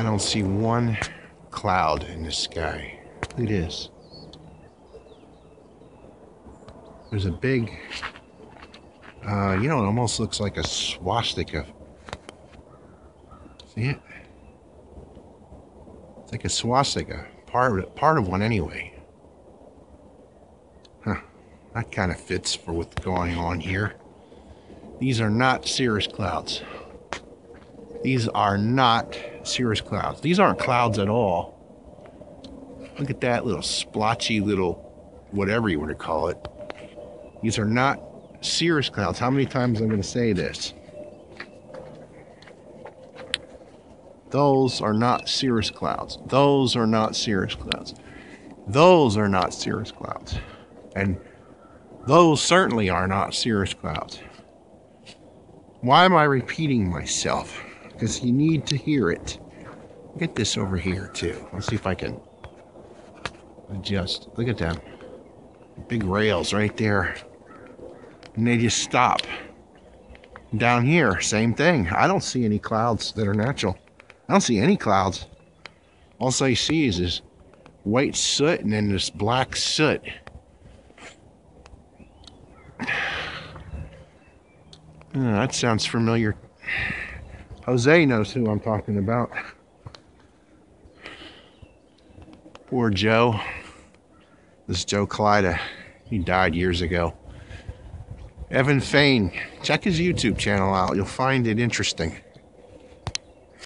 I don't see one cloud in the sky. Look at this. There's a big, uh, you know, it almost looks like a swastika. See it? It's like a swastika. Part of, part of one anyway. Huh. That kind of fits for what's going on here. These are not cirrus clouds. These are not cirrus clouds. These aren't clouds at all. Look at that little splotchy little whatever you want to call it. These are not cirrus clouds. How many times am I'm going to say this? Those are not cirrus clouds. Those are not cirrus clouds. Those are not cirrus clouds. And those certainly are not cirrus clouds. Why am I repeating myself? Because you need to hear it. Get this over here too. Let's see if I can adjust. Look at that. Big rails right there. And they just stop. Down here, same thing. I don't see any clouds that are natural. I don't see any clouds. All I see is this white soot and then this black soot. That sounds familiar. Jose knows who I'm talking about. Poor Joe. This is Joe Kalida. He died years ago. Evan Fain. Check his YouTube channel out. You'll find it interesting.